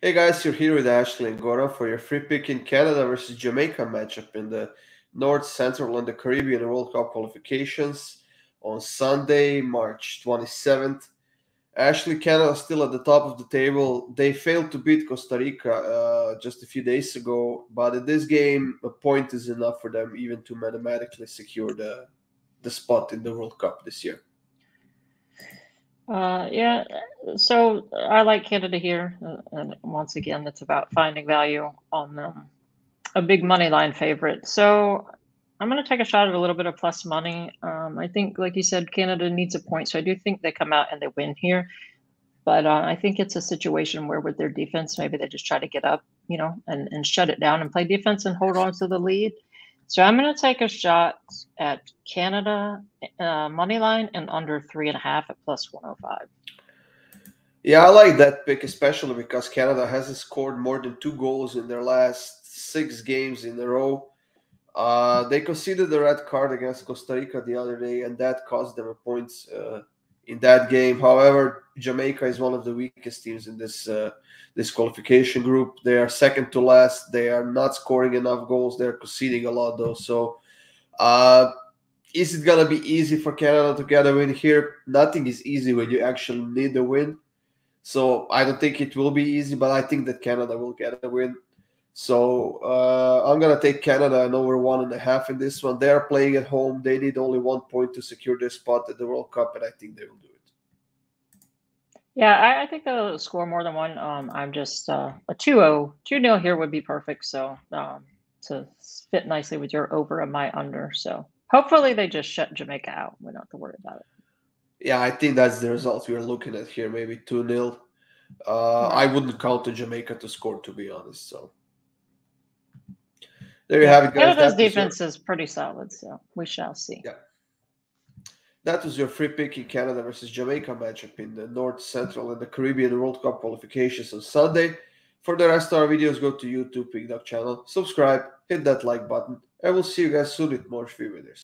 Hey guys, you're here with Ashley and Gora for your free pick in Canada versus Jamaica matchup in the North, Central, and the Caribbean World Cup qualifications on Sunday, March 27th. Ashley, Canada still at the top of the table. They failed to beat Costa Rica uh, just a few days ago, but in this game, a point is enough for them even to mathematically secure the the spot in the World Cup this year. Uh, yeah, so I like Canada here, uh, and once again, it's about finding value on them. A big money line favorite. So I'm going to take a shot at a little bit of plus money. Um, I think, like you said, Canada needs a point, so I do think they come out and they win here. But uh, I think it's a situation where, with their defense, maybe they just try to get up, you know, and, and shut it down and play defense and hold on to the lead. So I'm going to take a shot at Canada uh, money line and under three and a half at plus 105. Yeah, I like that pick, especially because Canada hasn't scored more than two goals in their last six games in a row. Uh, they conceded the red card against Costa Rica the other day, and that cost them a point uh, in that game. However, Jamaica is one of the weakest teams in this uh, this qualification group. They are second to last. They are not scoring enough goals. They're conceding a lot though. So, uh, is it gonna be easy for Canada to get a win here? Nothing is easy when you actually need a win. So I don't think it will be easy, but I think that Canada will get a win. So uh, I'm gonna take Canada and over one and a half in this one. They are playing at home. They need only one point to secure their spot at the World Cup, and I think they will do it. Yeah, I, I think they'll score more than one. Um, I'm just uh, a 2-0, 2-0 here would be perfect. So um, to fit nicely with your over and my under. So hopefully they just shut Jamaica out. We don't have to worry about it. Yeah, I think that's the result we're looking at here. Maybe 2 0. Uh, I wouldn't count on Jamaica to score, to be honest. So there you have it, guys. Canada's defense is pretty solid, so we shall see. Yeah. That was your free pick in Canada versus Jamaica matchup in the North, Central, and the Caribbean World Cup qualifications on Sunday. For the rest of our videos, go to YouTube Pick Dog channel, subscribe, hit that like button, and we'll see you guys soon with more free winners.